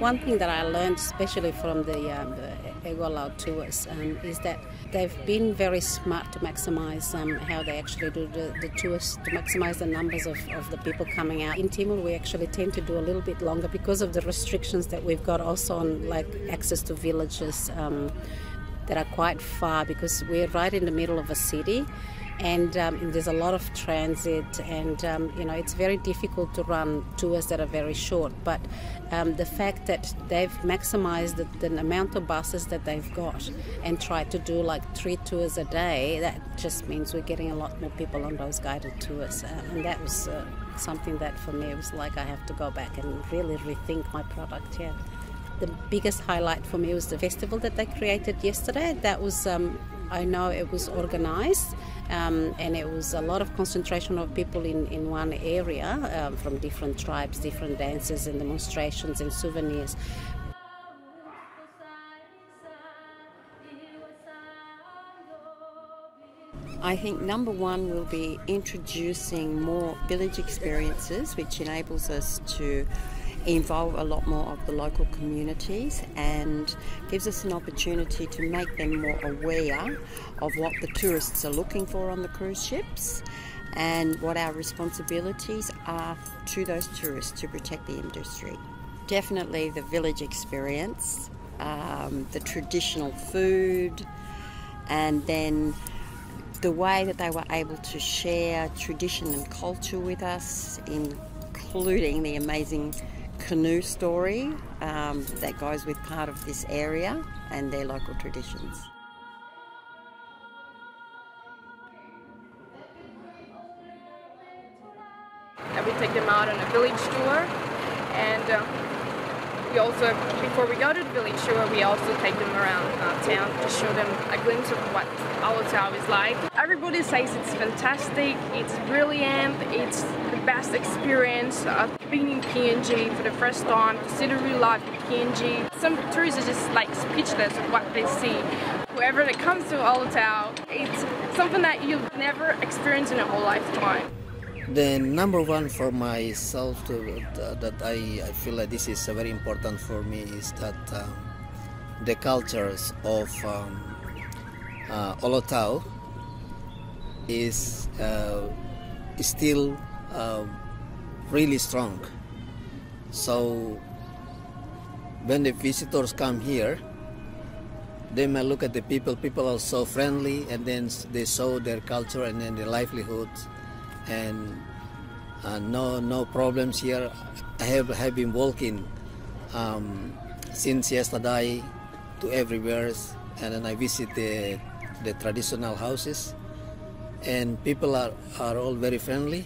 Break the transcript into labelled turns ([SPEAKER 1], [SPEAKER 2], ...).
[SPEAKER 1] One thing that I learned, especially from the, um, tours, um, is that they've been very smart to maximise um, how they actually do the, the, tours, to maximise the numbers of, of the people coming out. In Timor, we actually tend to do a little bit longer because of the restrictions that we've got also on like access to villages um, that are quite far because we're right in the middle of a city and um, there's a lot of transit and um, you know it's very difficult to run tours that are very short. But um, the fact that they've maximized the, the, amount of buses that they've got and tried to do like three tours a day that just means we're getting a lot more people on those guided tours. Uh, and that was uh, something that for me was like I have to go back and really rethink my product yeah the biggest highlight for me was the festival that they created yesterday that was um, I know it was organized um, and it was a lot of concentration of people in, in one area um, from different tribes, different dances and demonstrations and souvenirs.
[SPEAKER 2] I think number one will be introducing more village experiences, which enables us to involve a lot more of the local communities and gives us an opportunity to make them more aware of what the tourists are looking for on the cruise ships and what our responsibilities are to those tourists to protect the industry. Definitely the village experience, um, the traditional food, and then the way that they were able to share tradition and culture with us, including the amazing canoe story um, that goes with part of this area and their local traditions.
[SPEAKER 3] we take them out on a village tour and uh, we also, before we go to the village tour, we also take them around uh, town to show them a glimpse of what Alotau is like. Everybody says it's fantastic, it's brilliant, it's the best experience of being in PNG for the first time, to see the real life in PNG. Some tourists are just like speechless of what they see. Whoever that comes to Alotau, it's something that you'll never experience in a whole lifetime.
[SPEAKER 4] The number one for myself to, uh, that I, I feel like this is very important for me is that um, the cultures of um, uh, Alotau is, uh, is still uh, really strong. So when the visitors come here, they may look at the people. People are so friendly, and then they show their culture and then their livelihoods and uh, no no problems here. I have, have been walking um, since yesterday to everywhere, and then I visit the the traditional houses, and people are, are all very friendly.